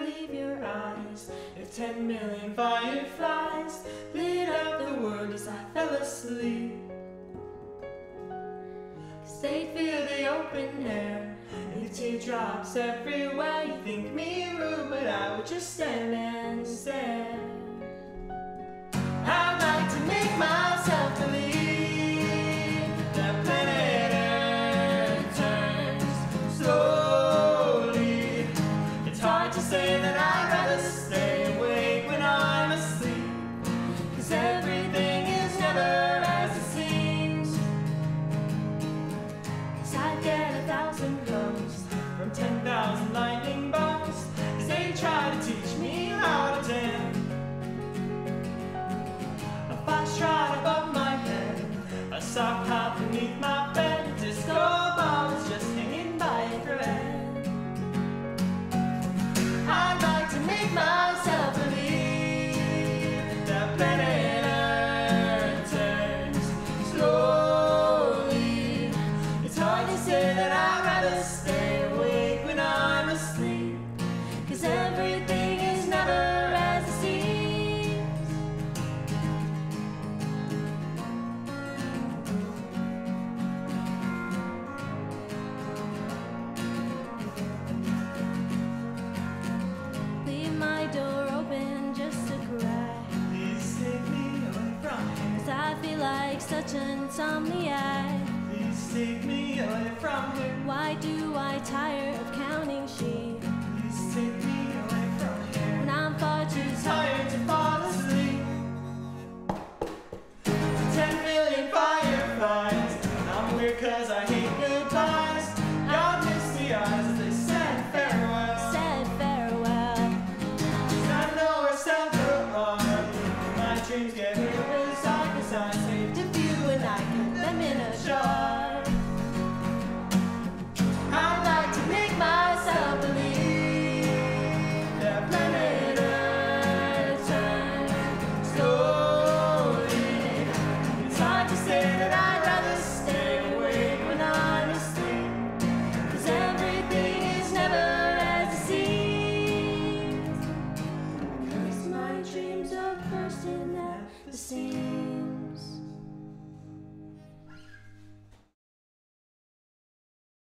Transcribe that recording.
leave your eyes. If ten million fireflies lit up the world as I fell asleep. Cause they'd fill the open air and the teardrops everywhere. You think me rude, but I would just stand and stare. Say that I'd rather stay awake when I'm asleep, cause everything is never as it seems. Leave my door open just to cry. Please take me away from here. Cause I feel like such an insomniac take me away from here. Why do I tire of counting sheep? Please take me away from here. When I'm far too tired to fall asleep. Ten million fireflies, and I'm weird cause I hate goodbyes. Your misty eyes as they said farewell. Said farewell. Cause I know where Santa are, my dreams get